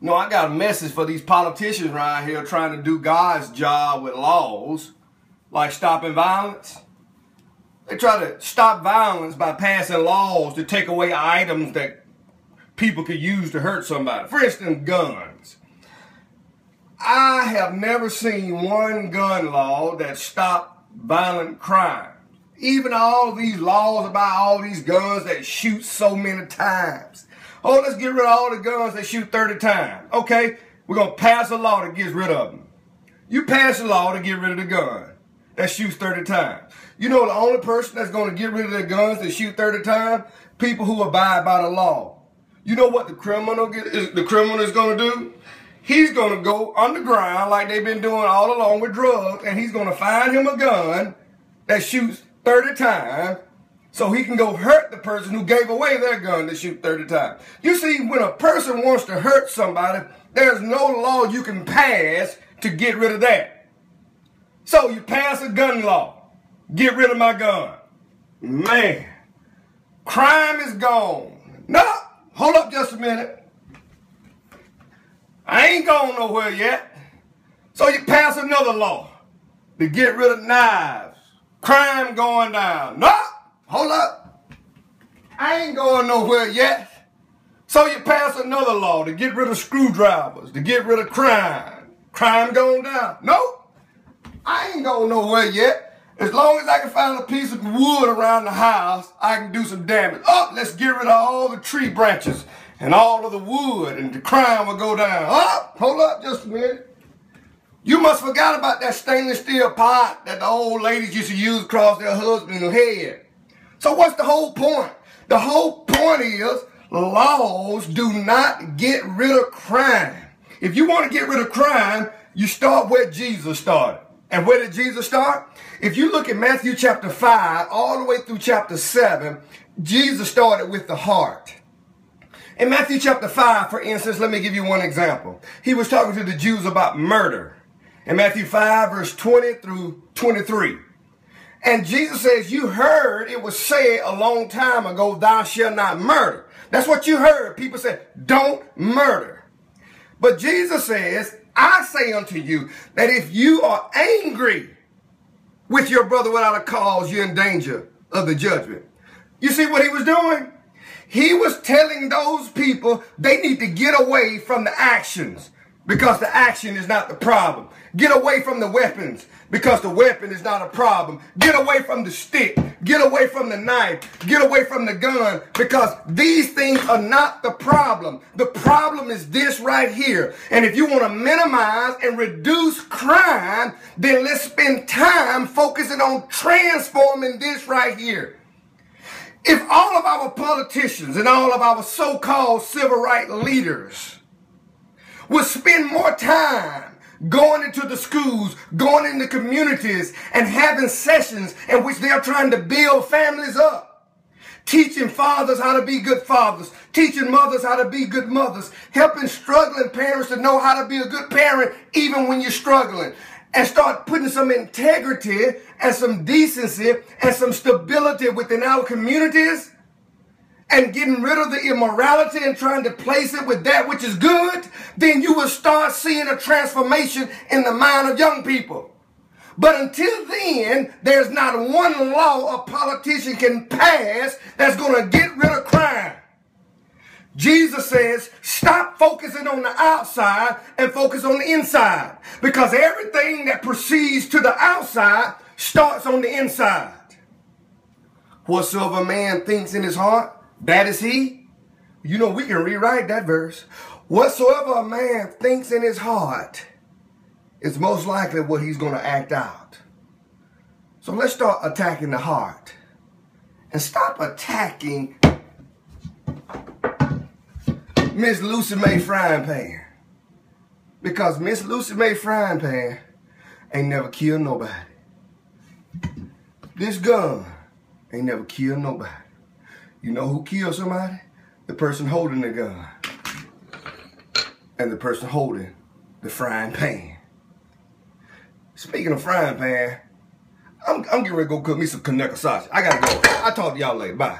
No, I got a message for these politicians around here trying to do God's job with laws, like stopping violence. They try to stop violence by passing laws to take away items that people could use to hurt somebody. For instance, guns. I have never seen one gun law that stopped violent crime. Even all these laws about all these guns that shoot so many times. Oh, let's get rid of all the guns that shoot 30 times. Okay, we're going to pass a law that gets rid of them. You pass a law to get rid of the gun that shoots 30 times. You know the only person that's going to get rid of the guns that shoot 30 times? People who abide by the law. You know what the criminal get, is, the criminal is going to do? He's going to go underground like they've been doing all along with drugs, and he's going to find him a gun that shoots 30 times so he can go hurt the person who gave away their gun to shoot 30 times. You see, when a person wants to hurt somebody, there's no law you can pass to get rid of that. So you pass a gun law. Get rid of my gun. Man, crime is gone. No, hold up just a minute. I ain't gone nowhere yet. So you pass another law to get rid of knives Crime going down. No, hold up. I ain't going nowhere yet. So you pass another law to get rid of screwdrivers, to get rid of crime. Crime going down. No, I ain't going nowhere yet. As long as I can find a piece of wood around the house, I can do some damage. Up, oh, let's get rid of all the tree branches and all of the wood, and the crime will go down. Up, oh, hold up just a minute. You must forgot about that stainless steel pot that the old ladies used to use across their husband's head. So what's the whole point? The whole point is laws do not get rid of crime. If you want to get rid of crime, you start where Jesus started. And where did Jesus start? If you look at Matthew chapter 5 all the way through chapter 7, Jesus started with the heart. In Matthew chapter 5, for instance, let me give you one example. He was talking to the Jews about murder in Matthew 5, verse 20 through 23. And Jesus says, You heard it was said a long time ago, Thou shalt not murder. That's what you heard. People say, Don't murder. But Jesus says, I say unto you that if you are angry with your brother without a cause, you're in danger of the judgment. You see what he was doing? He was telling those people they need to get away from the actions because the action is not the problem. Get away from the weapons because the weapon is not a problem. Get away from the stick. Get away from the knife. Get away from the gun because these things are not the problem. The problem is this right here. And if you want to minimize and reduce crime, then let's spend time focusing on transforming this right here. If all of our politicians and all of our so-called civil rights leaders would spend more time going into the schools, going into communities, and having sessions in which they're trying to build families up. Teaching fathers how to be good fathers, teaching mothers how to be good mothers, helping struggling parents to know how to be a good parent even when you're struggling, and start putting some integrity and some decency and some stability within our communities and getting rid of the immorality and trying to place it with that which is good, then you will start seeing a transformation in the mind of young people. But until then, there's not one law a politician can pass that's going to get rid of crime. Jesus says, stop focusing on the outside and focus on the inside. Because everything that proceeds to the outside starts on the inside. Whatsoever man thinks in his heart, that is he. You know, we can rewrite that verse. Whatsoever a man thinks in his heart is most likely what he's going to act out. So let's start attacking the heart and stop attacking Miss Lucy May Frying Pan. Because Miss Lucy May Frying Pan ain't never killed nobody. This gun ain't never killed nobody. You know who killed somebody? The person holding the gun. And the person holding the frying pan. Speaking of frying pan, I'm, I'm getting ready to go cook me some Conecuh sausage. I gotta go. I'll talk to y'all later. Bye.